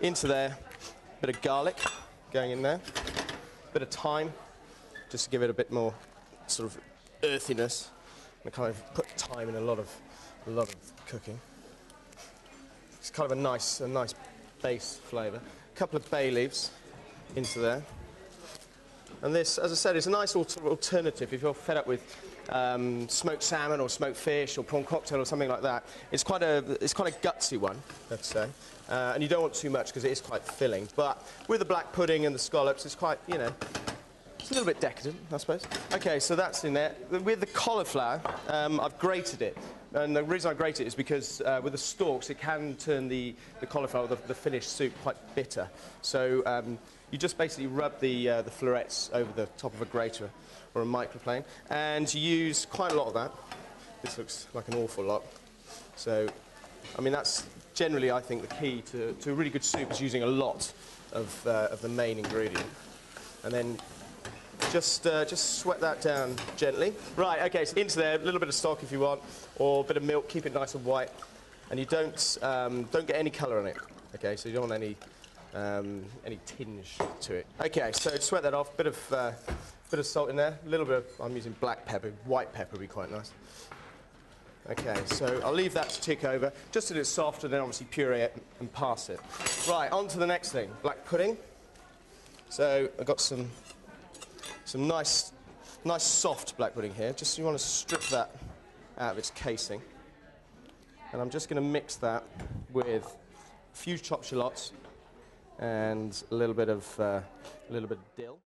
Into there, a bit of garlic going in there, a bit of thyme, just to give it a bit more sort of earthiness. And kind of put thyme in a lot of a lot of cooking. It's kind of a nice a nice base flavour. A couple of bay leaves into there. And this, as I said, is a nice alternative if you're fed up with um, smoked salmon or smoked fish or prawn cocktail or something like that. It's quite a, it's quite a gutsy one, let's say. Uh, and you don't want too much because it is quite filling. But with the black pudding and the scallops, it's quite, you know, it's a little bit decadent, I suppose. Okay, so that's in there. With the cauliflower, um, I've grated it. And the reason I grate it is because uh, with the stalks, it can turn the, the cauliflower, the, the finished soup, quite bitter. So um, you just basically rub the, uh, the florets over the top of a grater or a microplane, and you use quite a lot of that. This looks like an awful lot. So, I mean, that's generally, I think, the key to, to a really good soup is using a lot of, uh, of the main ingredient. And then just, uh, just sweat that down gently. Right, okay, so into there, a little bit of stock if you want, or a bit of milk, keep it nice and white. And you don't, um, don't get any colour on it, okay, so you don't want any, um, any tinge to it. Okay, so sweat that off, bit of, uh, bit of salt in there, a little bit of, I'm using black pepper, white pepper would be quite nice. Okay, so I'll leave that to tick over, just till it's soft, and then obviously puree it and pass it. Right, on to the next thing, black pudding. So I've got some some nice, nice soft black pudding here. Just you want to strip that out of its casing. And I'm just going to mix that with a few chopped shallots and a little bit of, uh, a little bit of dill.